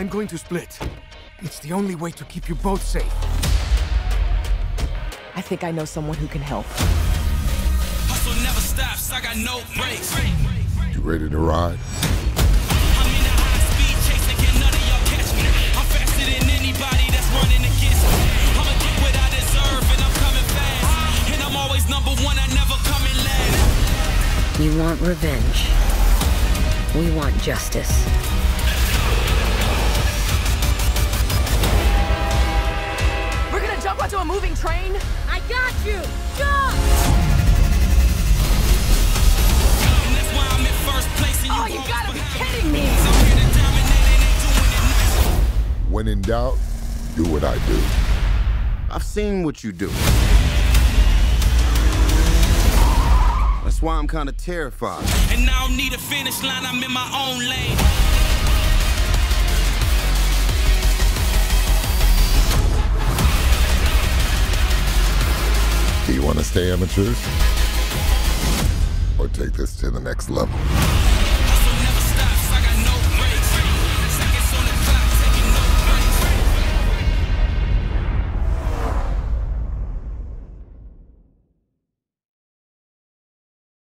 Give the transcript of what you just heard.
I'm going to split. It's the only way to keep you both safe. I think I know someone who can help. Hustle never stops, I got no brakes. You ready to ride? I'm in a high speed chase, a moving train? I got you! Jump! And that's why I'm in first place, and oh, you Oh, you always gotta be behind kidding me! I'm here to dominate, and ain't doing it nice. When in doubt, do what I do. I've seen what you do. That's why I'm kind of terrified. And I don't need a finish line, I'm in my own lane. Do you want to stay amateurs? Or take this to the next level?